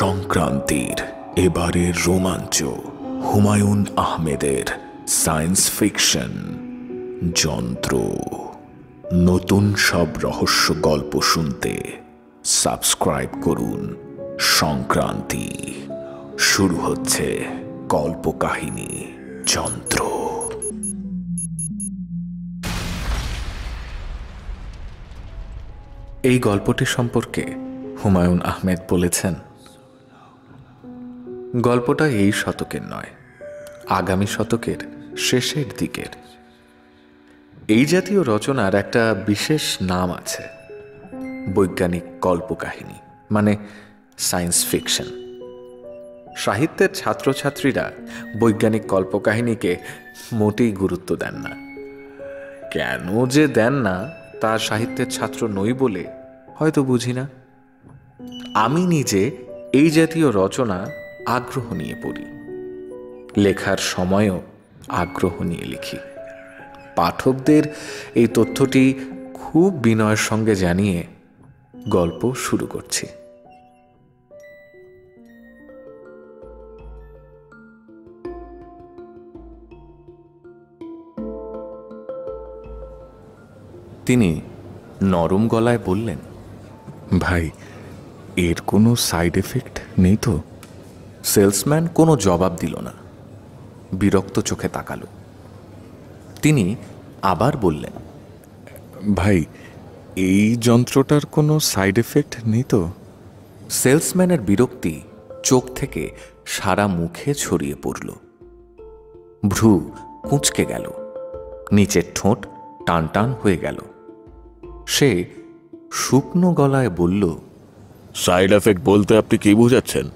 সংক্রান্তির, এবারের রোমাঞ্চ, হুমায়ুন আহমেদের সায়েন্স ফিকশন। যন্ত্র। নতুন সব রহস্য গল্প শুনতে সাবস্ক্রাইব করুন সংক্রান্তি। শুরু হচ্ছে গল্প কাহিনী যন্ত্র। এই গল্পটি সম্পর্কে হুমায়ুন আহমেদ বলেছেন গল্পটা এই শতকের নয়, আগামী শতকের শেষের দিকের। এই জাতীয় রচনার একটা বিশেষ নাম আছে, বৈজ্ঞানিক কল্পকাহিনী মানে সায়েন্স ফিকশন। সাহিত্যের ছাত্রছাত্রীরা বৈজ্ঞানিক কল্পকাহিনীকে মোটেই গুরুত্ব দেন না। কেন যে দেন না, তা সাহিত্যের ছাত্র নই বলে হয়তো বুঝি না। আমি নিজে এই জাতীয় রচনা আগ্রহ নিয়ে পড়ি। লেখার সময়ও আগ্রহ নিয়ে লিখি। পাঠকদের এই তথ্যটি খুব বিনয়ের সঙ্গে জানিয়ে গল্প শুরু করছি। তিনি নরম গলায় বললেন, ভাই, এর কোনো সাইড এফেক্ট নেই তো? সেলসম্যান কোনো জবাব দিল না। বিরক্ত চোখে তাকালো। তিনি আবার বললেন ভাই এই যন্ত্রটার কোনো সাইড এফেক্ট নেই তো? সেলসম্যানের বিরক্তি চোখ থেকে সারা মুখে ছড়িয়ে পড়ল। ভ্রু কুঁচকে গেল। নিচের ঠোঁট টান টান হয়ে গেল। সে শুকনো গলায় বলল সাইড এফেক্ট বলতে আপনি কি বুঝাচ্ছেন?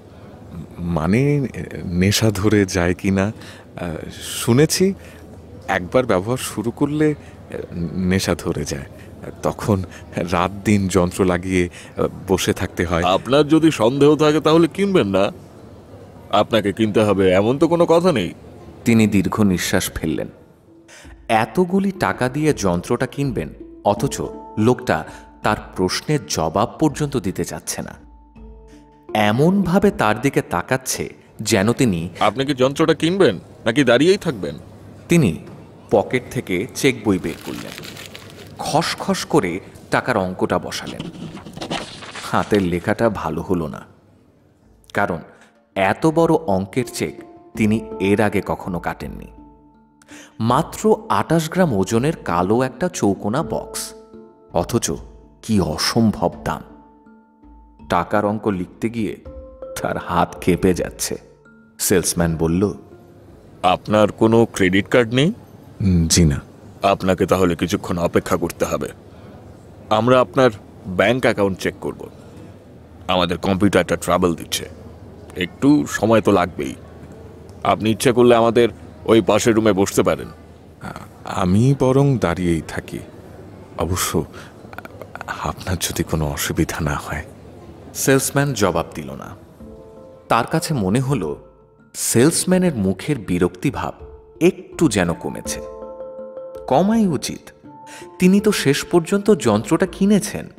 মানে নেশা ধরে যায় কি না শুনেছি একবার ব্যবহার শুরু করলে নেশা ধরে যায়। তখন রাত দিন যন্ত্র লাগিয়ে বসে থাকতে হয়। আপনার যদি সন্দেহ থাকে তাহলে কিনবেন না। আপনাকে কিনতে হবে এমন তো কোনো কথা নেই। তিনি দীর্ঘ নিঃশ্বাস ফেললেন। এতগুলি টাকা দিয়ে যন্ত্রটা কিনবেন অথচ লোকটা তার প্রশ্নের জবাব পর্যন্ত দিতে চাচ্ছে না। এমনভাবে তার দিকে তাকাচ্ছে যেন তিনি আপনি কি যন্ত্রটা কিনবেন নাকি দাঁড়িয়েই থাকবেন? তিনি পকেট থেকে চেক বই বের করলেন। খসখস করে টাকার অঙ্কটা বসালেন। হাতের লেখাটা ভালো হলো না। কারণ এত বড় অঙ্কের চেক তিনি এর আগে কখনো কাটেননি। মাত্র আটাশ গ্রাম ওজনের কালো একটা চৌকোনা বক্স। অথচ কি অসম্ভব দাম। টাকার অঙ্ক লিখতে গিয়ে তার হাত কেঁপে যাচ্ছে। সেলসম্যান বলল আপনার কোনো ক্রেডিট কার্ড নেই? জি না। আপনাকে তাহলে কিছুক্ষণ অপেক্ষা করতে হবে। আমরা আপনার ব্যাংক অ্যাকাউন্ট চেক করব। আমাদের কম্পিউটারটা ট্রাভেল দিচ্ছে। একটু সময় তো লাগবেই। আপনি ইচ্ছে করলে আমাদের ওই পাশের রুমে বসতে পারেন। আমি বরং দাঁড়িয়েই থাকি। অবশ্য আপনার যদি কোনো অসুবিধা না হয়। সেলসম্যান জবাব দিল না। তার কাছে মনে হলো, সেলসম্যানের মুখের বিরক্তি ভাব একটু যেন কমেছে। কমাই উচিত। তিনি তো শেষ পর্যন্ত যন্ত্রটা কিনেছেন।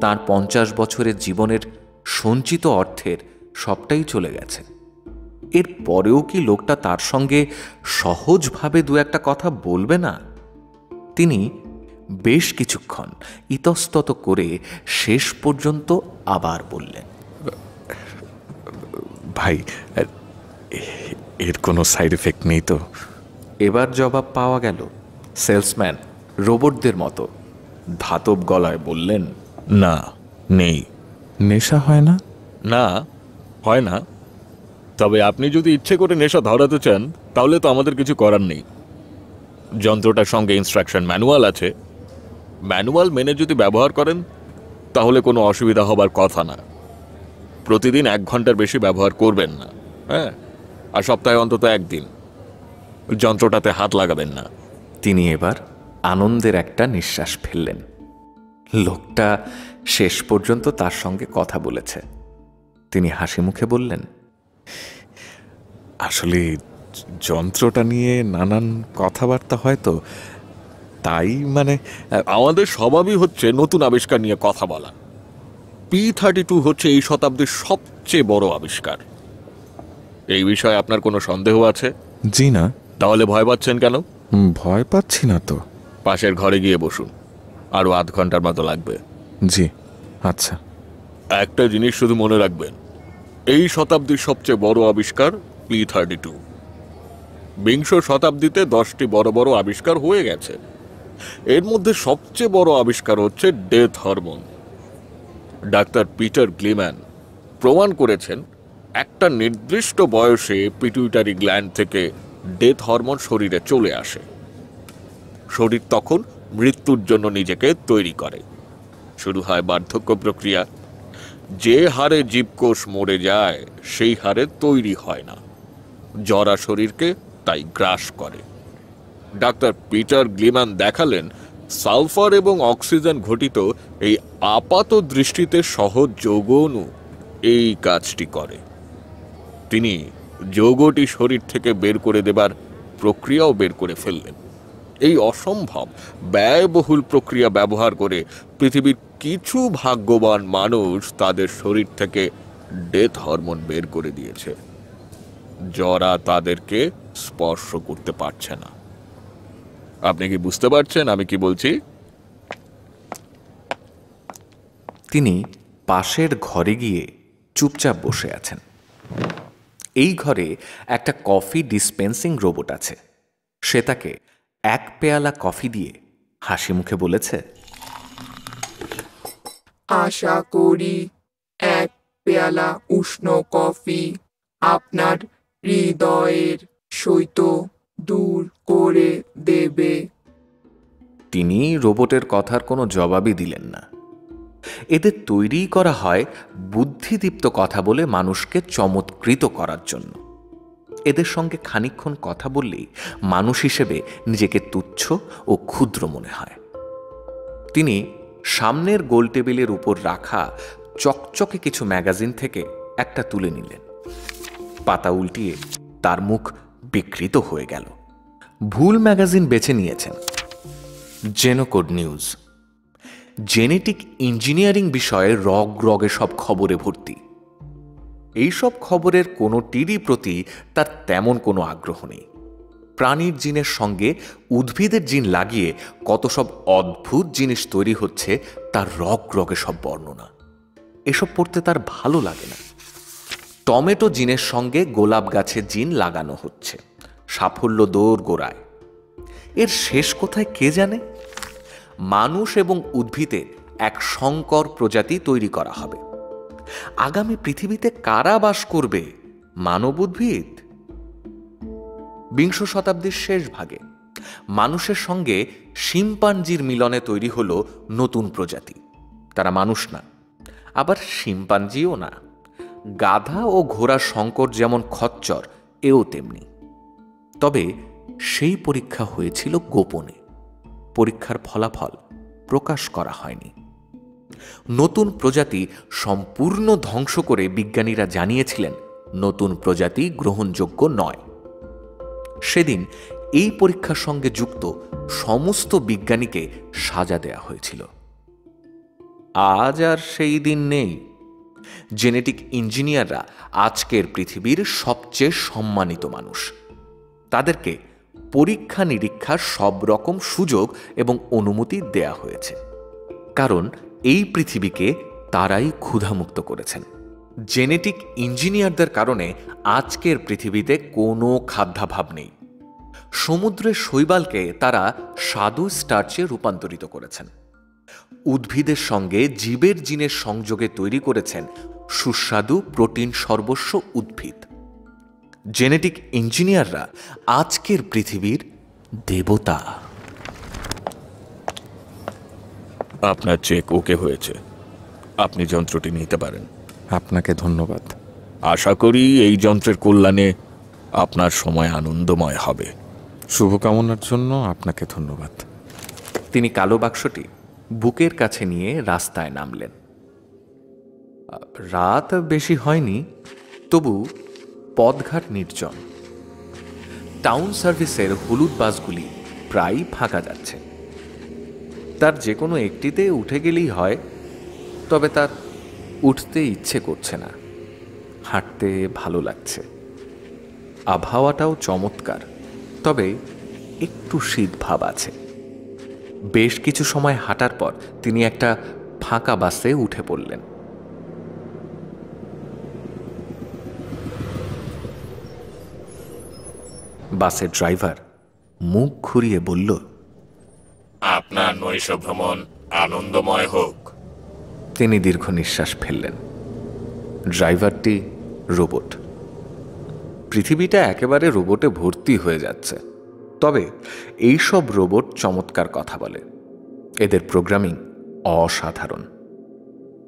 তার পঞ্চাশ বছরের জীবনের সঞ্চিত অর্থের সবটাই চলে গেছে। এর পরেও কি লোকটা তার সঙ্গে সহজভাবে দু একটা কথা বলবে না? তিনি বেশ কিছুক্ষণ ইতস্তত করে শেষ পর্যন্ত আবার বললেন ভাই এর কোনো সাইড এফেক্ট নেই তো? এবার জবাব পাওয়া গেল সেলসম্যান রোবটদের মতো। ধাতব গলায় বললেন না নেই। নেশা হয় না? না হয় না। তবে আপনি যদি ইচ্ছে করে নেশা ধরাতে চান তাহলে তো আমাদের কিছু করার নেই। যন্ত্রটার সঙ্গে ইনস্ট্রাকশন ম্যানুয়াল আছে। ম্যানুয়াল মেনে যদি ব্যবহার করেন, তাহলে কোনো অসুবিধা হবার কথা না। প্রতিদিন এক ঘণ্টার বেশি ব্যবহার করবেন না হ্যাঁ? আর সপ্তাহে অন্তত একদিন। যন্ত্রটাতে হাত লাগাবেন না। তিনি এবার আনন্দের একটা নিঃশ্বাস ফেললেন। লোকটা শেষ পর্যন্ত তার সঙ্গে কথা বলেছে। তিনি হাসি মুখে বললেন, আসলে যন্ত্রটা নিয়ে নানান কথাবার্তা হয় তো। তাই মানে আমাদের স্বভাবই হচ্ছে নতুন আবিষ্কার নিয়ে কথা বলা। পি থার্টি টু হচ্ছে এই শতাব্দীর সবচেয়ে বড় আবিষ্কার। এই বিষয়ে আপনার কোনো সন্দেহ আছে? জি না। তাহলে ভয় পাচ্ছেন কেন? ভয় পাচ্ছি না তো। পাশের ঘরে গিয়ে বসুন। আরও আধ ঘণ্টার মতো লাগবে। জি আচ্ছা। একটা জিনিস শুধু মনে রাখবেন এই শতাব্দীর সবচেয়ে বড় আবিষ্কার পি থার্টি টু বিংশ শতাব্দীতে দশটি বড় বড় আবিষ্কার হয়ে গেছে। এর মধ্যে সবচেয়ে বড় আবিষ্কার হচ্ছে death hormone doctor Peter Gleeman প্রমাণ করেছেন, একটা নির্দিষ্ট বয়সে পিটুইটারি গ্ল্যান্ড থেকে ডেথ হরমোন শরীরে চলে আসে। শরীর তখন মৃত্যুর জন্য নিজেকে তৈরি করে। শুরু হয় বার্ধক্য প্রক্রিয়া। যে হারে জীবকোষ মরে যায়, সেই হারে তৈরি হয় না। জরা শরীরকে তাই গ্রাস করে। ডাক্তার পিটার গ্লিম্যান দেখালেন, সালফার এবং অক্সিজেন ঘটিত এই আপাত দৃষ্টিতে সহজ যৌগ এই কাজটি করে। তিনি যৌগটি শরীর থেকে বের করে দেবার প্রক্রিয়াও বের করে ফেললেন। এই অসম্ভব, ব্যয়বহুল প্রক্রিয়া ব্যবহার করে পৃথিবীর কিছু ভাগ্যবান মানুষ তাদের শরীর থেকে ডেথ হরমোন বের করে দিয়েছে। জরা তাদেরকে স্পর্শ করতে পারছে না। আপনি কি বুঝতে পারছেন আমি কি বলছি? তিনি পাশের ঘরে গিয়ে চুপচাপ বসে আছেন। এই ঘরে একটা কফি ডিসপেন্সিং রোবট আছে। সে তাকে এক পেয়ালা কফি দিয়ে হাসি মুখে বলেছে আশা করি এক পেয়ালা উষ্ণ কফি আপনার হৃদয়ের সৈত দূর করে দেবে। তিনি রোবটের কথার কোনো জবাবই দিলেন না। এদের তৈরি করা হয় বুদ্ধিদীপ্ত কথা বলে মানুষকে চমৎকৃত করার জন্য। এদের সঙ্গে খানিকক্ষণ কথা বললেই মানুষ হিসেবে নিজেকে তুচ্ছ ও ক্ষুদ্র মনে হয়। তিনি সামনের গোল টেবিলের উপর রাখা চকচকে কিছু ম্যাগাজিন থেকে একটা তুলে নিলেন। পাতা উল্টিয়ে তার মুখ বিকৃত হয়ে গেল। ভুল ম্যাগাজিন বেছে নিয়েছেন। জেনোকোড নিউজ। জেনেটিক ইঞ্জিনিয়ারিং বিষয়ে রগ রগে সব খবরে ভর্তি। এইসব খবরের কোনোটিরই প্রতি তার তেমন কোনো আগ্রহ নেই। প্রাণীর জিনের সঙ্গে উদ্ভিদের জিন লাগিয়ে কত সব অদ্ভুত জিনিস তৈরি হচ্ছে তার রগ রগে সব বর্ণনা। এসব পড়তে তার ভালো লাগে না। টমেটো জিনের সঙ্গে গোলাপ গাছের জিন লাগানো হচ্ছে। সাফল্য দৌড় গোড়ায়। এর শেষ কোথায় কে জানে? মানুষ এবং উদ্ভিদের এক সংকর প্রজাতি তৈরি করা হবে। আগামী পৃথিবীতে কারা বাস করবে মানব উদ্ভিদ? বিংশ শতাব্দীর শেষ ভাগে মানুষের সঙ্গে শিম্পাঞ্জির মিলনে তৈরি হলো নতুন প্রজাতি। তারা মানুষ না, আবার শিম্পাঞ্জিও না। গাধা ও ঘোড়া সংকট যেমন খচ্চর, এও তেমনি। তবে সেই পরীক্ষা হয়েছিল গোপনে। পরীক্ষার ফলাফল প্রকাশ করা হয়নি। নতুন প্রজাতি সম্পূর্ণ ধ্বংস করে বিজ্ঞানীরা জানিয়েছিলেন, নতুন প্রজাতি গ্রহণযোগ্য নয়। সেদিন এই পরীক্ষার সঙ্গে যুক্ত সমস্ত বিজ্ঞানীকে সাজা দেয়া হয়েছিল। আজ আর সেই দিন নেই। জেনেটিক ইঞ্জিনিয়াররা আজকের পৃথিবীর সবচেয়ে সম্মানিত মানুষ। তাদেরকে পরীক্ষা নিরীক্ষার সব রকম সুযোগ এবং অনুমতি দেয়া হয়েছে। কারণ এই পৃথিবীকে তারাই ক্ষুধামুক্ত করেছেন। জেনেটিক ইঞ্জিনিয়ারদের কারণে আজকের পৃথিবীতে কোনো খাদ্যাভাব নেই। সমুদ্রের শৈবালকে তারা স্বাদু স্টার্চে রূপান্তরিত করেছেন। উদ্ভিদের সঙ্গে জীবের জিনের সংযোগে তৈরি করেছেন সুস্বাদু প্রোটিন সর্বস্ব উদ্ভিদ। জেনেটিক ইঞ্জিনিয়াররা আজকের পৃথিবীর দেবতা। আপনার চেক ওকে হয়েছে। আপনি যন্ত্রটি নিতে পারেন। আপনাকে ধন্যবাদ। আশা করি এই যন্ত্রের কল্যাণে আপনার সময় আনন্দময় হবে। শুভকামনার জন্য আপনাকে ধন্যবাদ। তিনি কালো বাক্সটি বুকের কাছে নিয়ে রাস্তায় নামলেন। রাত বেশি হয়নি, তবু পদঘাট নির্জন। টাউন সার্ভিসের হলুদ বাসগুলি প্রায়ই ফাঁকা যাচ্ছে। তার যে কোনো একটিতে উঠে গেলেই হয়, তবে তার উঠতে ইচ্ছে করছে না। হাঁটতে ভালো লাগছে। আবহাওয়াটাও চমৎকার, তবে একটু শীত ভাব আছে। বেশ কিছু সময় হাঁটার পর তিনি একটা ফাঁকা বাসে উঠে পড়লেন। বাসের ড্রাইভার মুখ ঘুরিয়ে বলল আপনার নৈশ ভ্রমণ আনন্দময় হোক। তিনি দীর্ঘ নিঃশ্বাস ফেললেন। ড্রাইভারটি রোবট। পৃথিবীটা একেবারে রোবটে ভর্তি হয়ে যাচ্ছে। তবে এই সব রোবট চমৎকার কথা বলে। এদের প্রোগ্রামিং অসাধারণ।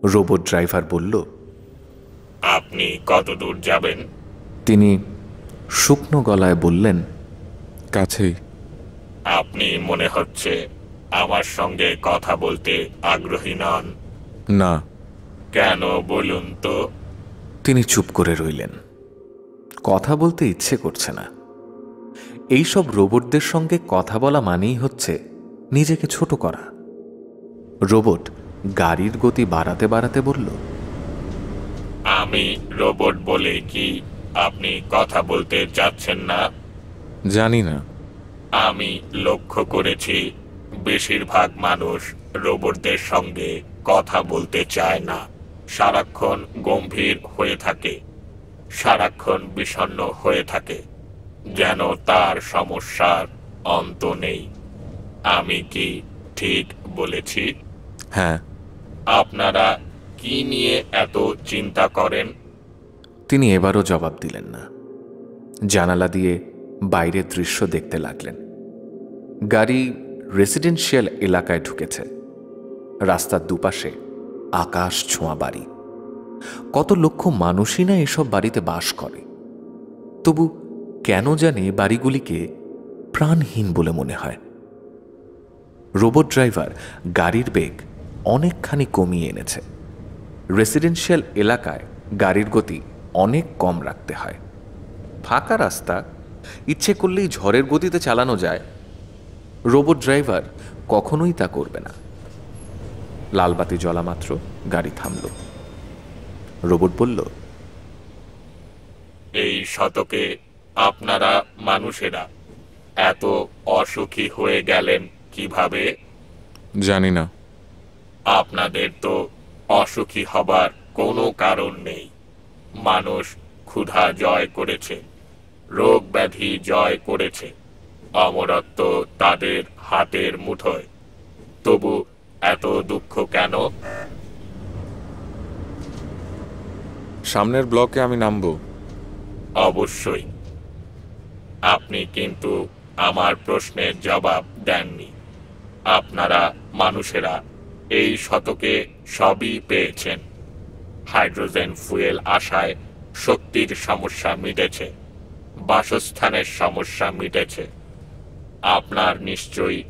রোবট ড্রাইভার বলল আপনি কত দূর যাবেন? তিনি শুকনো গলায় বললেন কাছেই। আপনি মনে হচ্ছে আমার সঙ্গে কথা বলতে আগ্রহী নন। না। কেন বলুন তো? তিনি চুপ করে রইলেন। কথা বলতে ইচ্ছে করছে না। এইসব রোবটদের সঙ্গে কথা বলা মানেই হচ্ছে নিজেকে ছোট করা। রোবট গাড়ির গতি বাড়াতে বাড়াতে বলল আমি রোবট বলে কি আপনি কথা বলতে চাচ্ছেন না? জানি না। আমি লক্ষ্য করেছি বেশিরভাগ মানুষ রোবটদের সঙ্গে কথা বলতে চায় না। সারাক্ষণ গম্ভীর হয়ে থাকে সারাক্ষণ বিষণ্ণ হয়ে থাকে। যেন তার সমস্যার অন্ত নেই। আমি কি ঠিক বলেছি? হ্যাঁ। আপনারা কি নিয়ে এত চিন্তা করেন? তিনি এবারও জবাব দিলেন না। জানালা দিয়ে বাইরের দৃশ্য দেখতে লাগলেন। গাড়ি রেসিডেন্সিয়াল এলাকায় ঢুকেছে। রাস্তার দুপাশে আকাশ ছোঁয়া বাড়ি। কত লক্ষ মানুষই না এসব বাড়িতে বাস করে। তবু কেন জানে বাড়িগুলিকে প্রাণহীন বলে মনে হয়। রোবট ড্রাইভার গাড়ির বেগ অনেকখানি কমিয়ে এনেছে। রেসিডেন্সিয়াল এলাকায় গাড়ির গতি অনেক কম রাখতে হয়। ফাঁকা রাস্তা, ইচ্ছে করলেই ঝড়ের গতিতে চালানো যায়। রোবট ড্রাইভার কখনোই তা করবে না। লালবাতি জ্বলা মাত্র গাড়ি থামল। রোবট বলল, এই শতকে আপনারা মানুষেরা এত অসুখী হয়ে গেলেন কীভাবে? জানি না। আপনাদের তো অসুখী হবার কোনো কারণ নেই। মানুষ ক্ষুধা জয় করেছে রোগ ব্যাধি জয় করেছে অমরত্ব তাদের হাতের মুঠোয়। তবু এত দুঃখ কেন? সামনের ব্লকে আমি নামবো। অবশ্যই। আপনি কিন্তু আমার প্রশ্নের জবাব দেননি। আপনারা মানুষেরা এই শতকে সবই পেয়েছেন। হাইড্রোজেন ফুয়েল আসায় শক্তির সমস্যা মিটেছে। বাসস্থানের সমস্যা মিটেছে। আপনার নিশ্চয়ই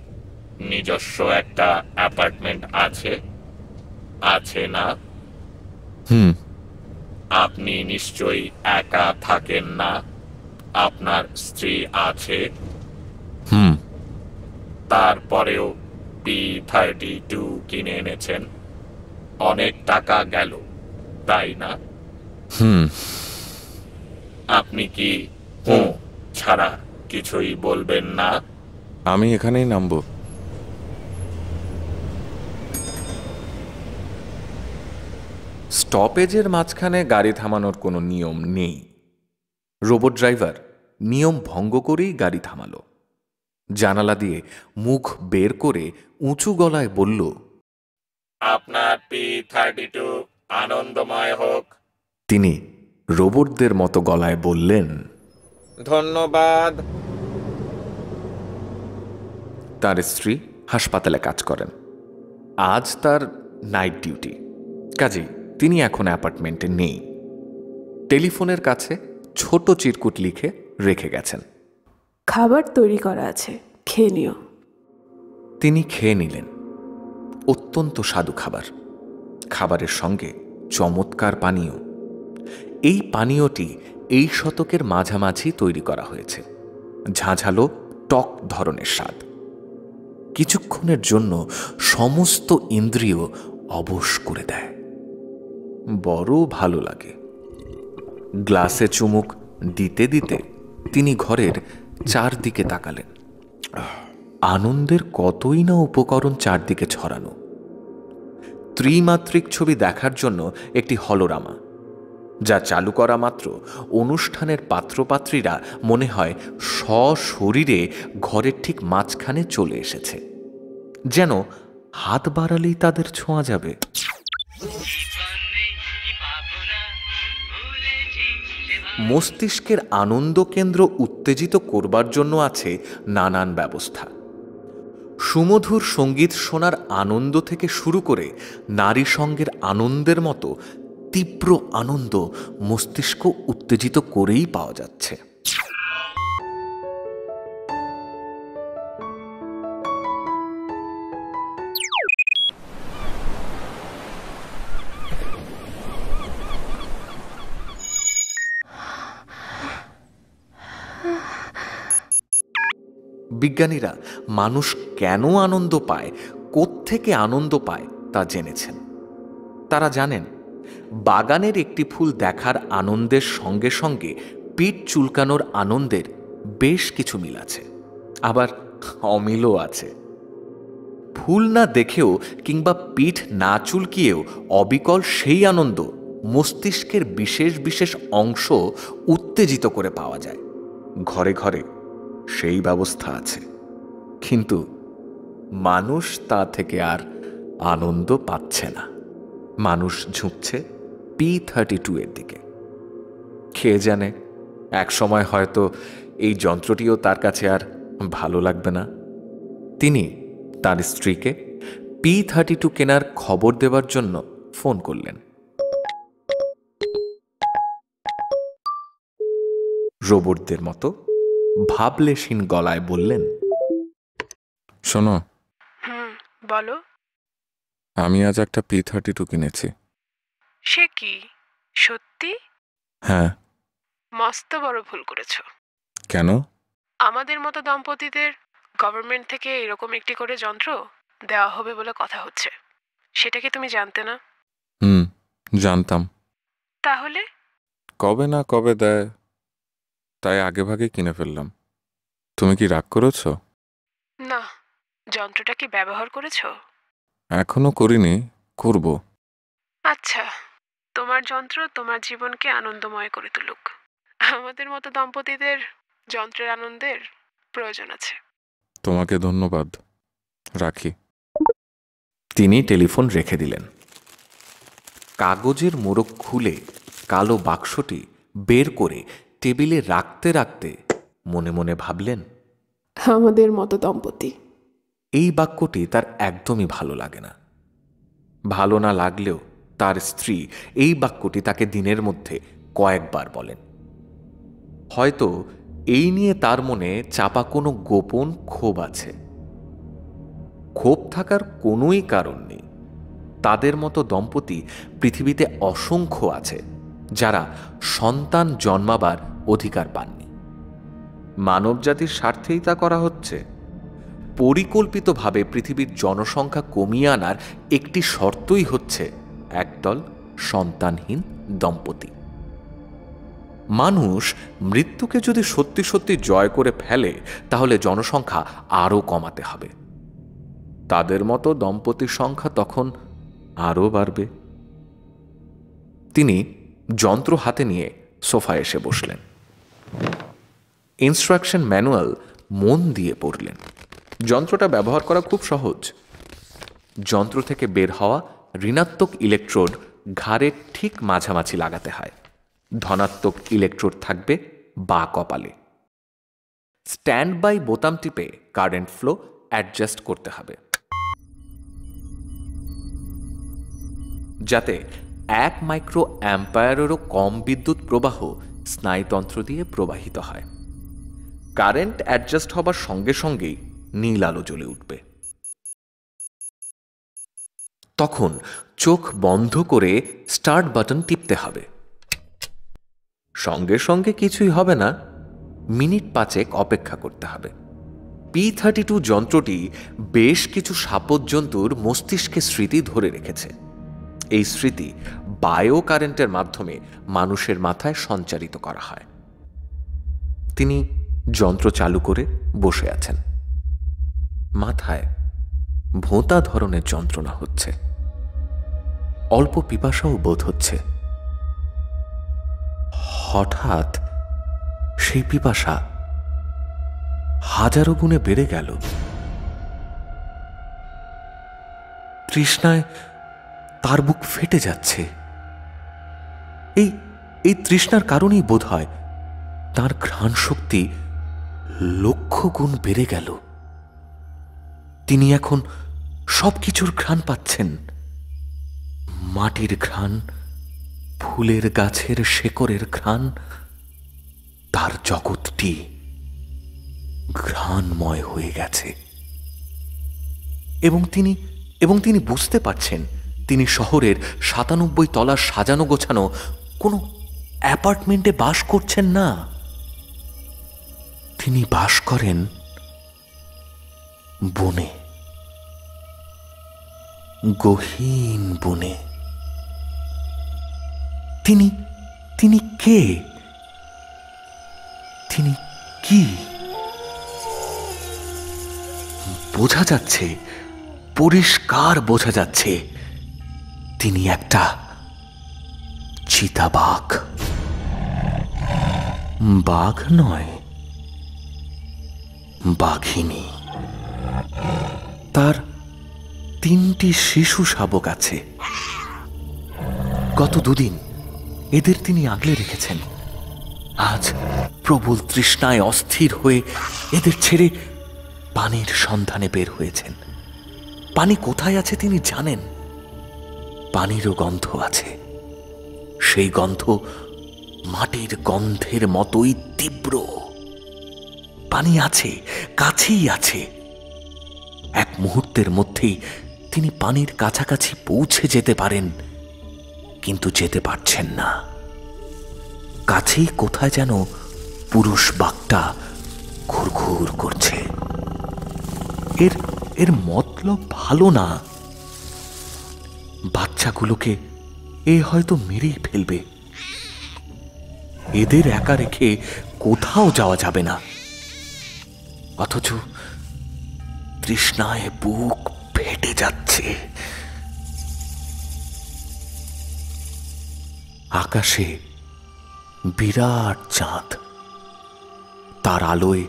নিজস্ব একটা অ্যাপার্টমেন্ট আছে? আছে না? হুম। আপনি নিশ্চয়ই একা থাকেন না? আপনার স্ত্রী আছে? হুম। তারপরেও পি থার্টি টু কিনে এনেছেন। অনেক টাকা গেল তাই না? হুম। আপনি কি হুঁ ছাড়া কিছুই বলবেন না? আমি এখানেই নামবো। স্টপেজের মাঝখানে গাড়ি থামানোর কোনো নিয়ম নেই। রোবট ড্রাইভার নিয়ম ভঙ্গ করেই গাড়ি থামালো। জানালা দিয়ে মুখ বের করে উঁচু গলায় বলল আপনার পি থার্টি টু আনন্দময় হোক। তিনি রোবটদের মতো গলায় বললেন ধন্যবাদ। তার স্ত্রী হাসপাতালে কাজ করেন। আজ তার নাইট ডিউটি। কাজেই তিনি এখন অ্যাপার্টমেন্টে নেই। টেলিফোনের কাছে ছোট চিরকুট লিখে রেখে গেছেন। খাবার তৈরি করা আছে খেয়ে নিও। তিনি খেয়ে নিলেন। অত্যন্ত স্বাদু খাবার। খাবারের সঙ্গে চমৎকার পানীয়। এই পানীয়টি এই শতকের মাঝামাঝি তৈরি করা হয়েছে। ঝাঁঝালো টক ধরনের স্বাদ। কিছুক্ষণের জন্য সমস্ত ইন্দ্রিয় অবশ করে দেয়। বড় ভালো লাগে। গ্লাসে চুমুক দিতে দিতে তিনি ঘরের চারদিকে তাকালেন। আনন্দের কতই না উপকরণ চারদিকে ছড়ানো। ত্রিমাত্রিক ছবি দেখার জন্য একটি হলোরামা, যা চালু করা মাত্র অনুষ্ঠানের পাত্রপাত্রীরা মনে হয় সশরীরে ঘরের ঠিক মাঝখানে চলে এসেছে, যেন হাত বাড়ালেই তাদের ছোঁয়া যাবে। মস্তিষ্কের আনন্দ কেন্দ্র উত্তেজিত করবার জন্য আছে নানান ব্যবস্থা। সুমধুর সংগীত শোনার আনন্দ থেকে শুরু করে নারী সঙ্গের আনন্দের মতো তীব্র আনন্দ মস্তিষ্ক উত্তেজিত করেই পাওয়া যাচ্ছে। বিজ্ঞানীরা মানুষ কেন আনন্দ পায়, কোত্থেকে আনন্দ পায় তা জেনেছেন। তারা জানেন, বাগানের একটি ফুল দেখার আনন্দের সঙ্গে সঙ্গে পিঠ চুলকানোর আনন্দের বেশ কিছু মিল আছে, আবার অমিলও আছে। ফুল না দেখেও কিংবা পিঠ না চুলকিয়েও অবিকল সেই আনন্দ মস্তিষ্কের বিশেষ বিশেষ অংশ উত্তেজিত করে পাওয়া যায়। ঘরে ঘরে সেই ব্যবস্থা আছে। কিন্তু মানুষ তা থেকে আর আনন্দ পাচ্ছে না। মানুষ ঝুঁকছে পি থার্টি টু এর দিকে। খেয়ে জানে এক সময় হয়তো এই যন্ত্রটিও তার কাছে আর ভালো লাগবে না। তিনি তার স্ত্রীকে পি থার্টি টু কেনার খবর দেবার জন্য ফোন করলেন। রোবটদের মতো ভাবলেশীন গলায় বললেন শোনো হুম বলো। আমি আজ একটা পি থার্টি টু কিনেছি। সে কি? সত্যি? হ্যাঁ। মস্ত বড় ভুল করেছ। কেন? আমাদের মতো দম্পতিদের গভর্নমেন্ট থেকে এরকম একটি করে যন্ত্র দেওয়া হবে বলে কথা হচ্ছে। সেটা কি তুমি জানতে না? হুম জানতাম। তাহলে? কবে না কবে দেয় তাই আগে ভাগে কিনে ফেললাম। তুমি কি রাগ করেছ? না যন্ত্রটা কি ব্যবহার করেছ? এখনও করিনি করব। আচ্ছা তোমার যন্ত্র তোমার জীবনকে আনন্দময় করে তুলুক। আমাদের মতো দম্পতিদের যন্ত্রের আনন্দের প্রয়োজন আছে। তোমাকে ধন্যবাদ রাখি। তিনি টেলিফোন রেখে দিলেন। কাগজের মোড়ক খুলে কালো বাক্সটি বের করে টেবিলে রাখতে রাখতে মনে মনে ভাবলেন আমাদের মতো দম্পতি। এই বাক্যটি তার একদমই ভালো লাগে না। ভালো না লাগলেও তার স্ত্রী এই বাক্যটি তাকে দিনের মধ্যে কয়েকবার বলেন। হয়তো এই নিয়ে তার মনে চাপা কোনো গোপন ক্ষোভ আছে। ক্ষোভ থাকার কোনোই কারণ নেই। তাদের মতো দম্পতি পৃথিবীতে অসংখ্য আছে। যারা সন্তান জন্মাবার অধিকার পাননি। মানবজাতির স্বার্থেই তা করা হচ্ছে। পরিকল্পিতভাবে পৃথিবীর জনসংখ্যা কমিয়ে আনার একটি শর্তই হচ্ছে একদল সন্তানহীন দম্পতি। মানুষ মৃত্যুকে যদি সত্যি সত্যি জয় করে ফেলে, তাহলে জনসংখ্যা আরও কমাতে হবে। তাদের মতো দম্পতির সংখ্যা তখন আরও বাড়বে। তিনি যন্ত্র হাতে নিয়ে সোফায় এসে বসলেন। ইনস্ট্রাকশন ম্যানুয়াল মন দিয়ে পড়লেন। যন্ত্রটা ব্যবহার করা খুব সহজ। যন্ত্র থেকে বের হওয়া ঋণাত্মক ইলেকট্রোড ঘাড়ের ঠিক মাঝামাঝি লাগাতে হয়। ধনাত্মক ইলেকট্রোড থাকবে বা কপালে। স্ট্যান্ড বাই বোতাম টিপে কারেন্ট ফ্লো অ্যাডজাস্ট করতে হবে। যাতে এক মাইক্রো অ্যাম্পায়ারেরও কম বিদ্যুৎ প্রবাহ স্নায়ুতন্ত্র দিয়ে প্রবাহিত হয়। কারেন্ট অ্যাডজাস্ট হবার সঙ্গে সঙ্গেই নীল আলো জ্বলে উঠবে। তখন চোখ বন্ধ করে স্টার্ট বাটন টিপতে হবে। সঙ্গে সঙ্গে কিছুই হবে না, মিনিট পাঁচেক অপেক্ষা করতে হবে। পি থার্টি টু যন্ত্রটি বেশ কিছু সাপদ জন্তুর মস্তিষ্কে স্মৃতি ধরে রেখেছে। এই স্মৃতি বায়ো কারেন্টের মাধ্যমে মানুষের মাথায় সঞ্চারিত করা হয়। তিনি যন্ত্র চালু করে বসে আছেন। মাথায় ভোঁতা ধরনের যন্ত্রণা হচ্ছে। অল্প পিপাসাও বোধ হচ্ছে। হঠাৎ সেই পিপাসা হাজারো গুণে বেড়ে গেল। তৃষ্ণায় তার বুক ফেটে যাচ্ছে। এই এই তৃষ্ণার কারণেই বোধ হয় তার ঘ্রাণ শক্তি লক্ষ গুণ বেড়ে গেল। তিনি এখন সবকিছুর ঘ্রাণ পাচ্ছেন। মাটির ঘ্রাণ, ফুলের গাছের শেকড়ের ঘ্রাণ, তার জগৎটি ঘ্রাণময় হয়ে গেছে। এবং তিনি এবং তিনি বুঝতে পারছেন, তিনি শহরের সাতানব্বই তলার সাজানো গোছানো কোনো অ্যাপার্টমেন্টে বাস করছেন না? তিনি বাস করেন বনে। গহীন বনে। তিনি তিনি কে? তিনি কি? বোঝা যাচ্ছে, পরিষ্কার বোঝা যাচ্ছে। তিনি একটা চিতাবাঘ বাঘ নয়, বাঘিনী। তার তিনটি শিশু শাবক আছে। গত দুদিন এদের তিনি আগলে রেখেছেন। আজ প্রবল তৃষ্ণায় অস্থির হয়ে এদের ছেড়ে পানির সন্ধানে বের হয়েছেন। পানি কোথায় আছে তিনি জানেন? পানিরও গন্ধ আছে। সেই গন্ধ মাটির গন্ধের মতোই তীব্র। পানি আছে, কাছেই আছে। এক মুহূর্তের মধ্যেই তিনি পানির কাছাকাছি পৌঁছে যেতে পারেন, কিন্তু যেতে পারছেন না। কাছেই কোথায় যেন পুরুষ বাঘটা ঘুরঘুর করছে। এর এর মতলব ভালো না। বাচ্চাগুলোকে এ হয়তো মেরেই ফেলবে। এদের একা রেখে কোথাও যাওয়া যাবে না। অথচ তৃষ্ণায় বুক ফেটে যাচ্ছে। আকাশে বিরাট চাঁদ। তার আলোয়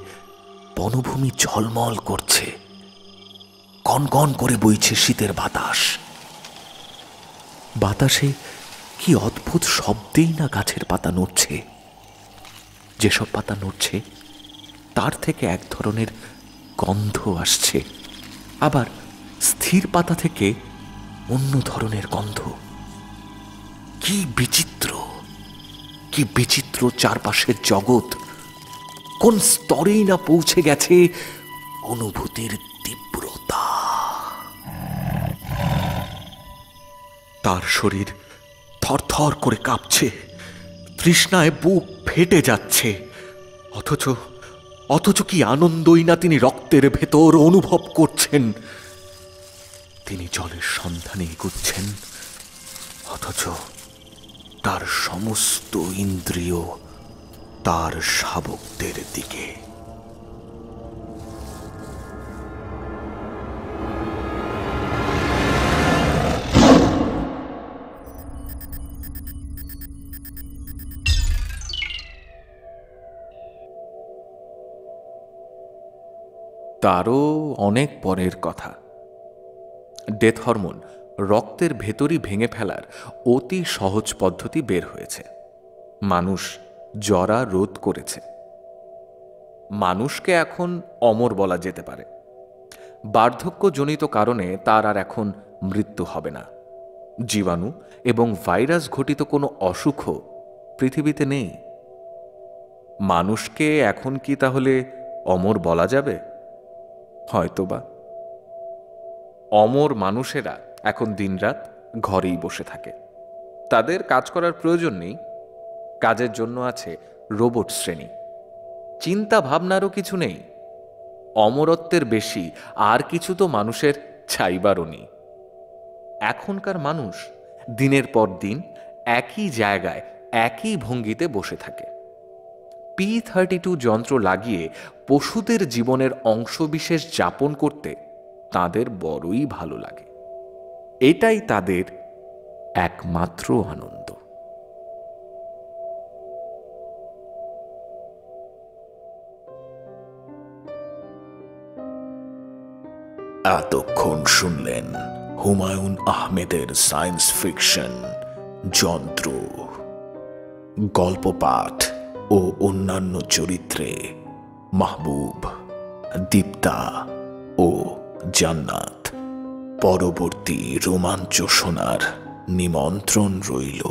বনভূমি ঝলমল করছে। কনকন করে বইছে শীতের বাতাস। বাতাসে কি অদ্ভুত শব্দেই না গাছের পাতা নড়ছে? যেসব পাতা নড়ছে, তার থেকে এক ধরনের গন্ধ আসছে। আবার স্থির পাতা থেকে অন্য ধরনের গন্ধ। কি বিচিত্র কি বিচিত্র চারপাশের জগৎ। কোন স্তরেই না পৌঁছে গেছে অনুভূতির তার শরীর থরথর করে কাঁপছে। তৃষ্ণায় বুক ফেটে যাচ্ছে। অথচ অথচ কি আনন্দই না তিনি রক্তের ভেতর অনুভব করছেন। তিনি জলের সন্ধানে এগুচ্ছেন। অথচ তার সমস্ত ইন্দ্রিয় তার শাবকদের দিকে। তারও অনেক পরের কথা। ডেথ হরমোন রক্তের ভেতরই ভেঙে ফেলার অতি সহজ পদ্ধতি বের হয়েছে। মানুষ জরা রোধ করেছে। মানুষকে এখন অমর বলা যেতে পারে। বার্ধক্যজনিত কারণে তার আর এখন মৃত্যু হবে না। জীবাণু এবং ভাইরাস ঘটিত কোনো অসুখও পৃথিবীতে নেই। মানুষকে এখন কি তাহলে অমর বলা যাবে? হয়তোবা। অমর মানুষেরা এখন দিনরাত ঘরেই বসে থাকে। তাদের কাজ করার প্রয়োজন নেই, কাজের জন্য আছে রোবট শ্রেণি। চিন্তা ভাবনারও কিছু নেই, অমরত্বের বেশি আর কিছু তো মানুষের চাইবারও নেই। এখনকার মানুষ দিনের পর দিন একই জায়গায়, একই ভঙ্গিতে বসে থাকে। পি থার্টি টু যন্ত্র লাগিয়ে পশুদের জীবনের অংশবিশেষ যাপন করতে তাদের বড়ই ভালো লাগে। এটাই তাদের একমাত্র আনন্দ। এতক্ষণ শুনলেন হুমায়ুন আহমেদের সায়েন্স ফিকশন যন্ত্র। গল্প পাঠ ও অন্যান্য চরিত্রে মাহবুব দীপ্তা ও জান্নাত। পরবর্তী রোমাঞ্চ শোনার নিমন্ত্রণ রইল।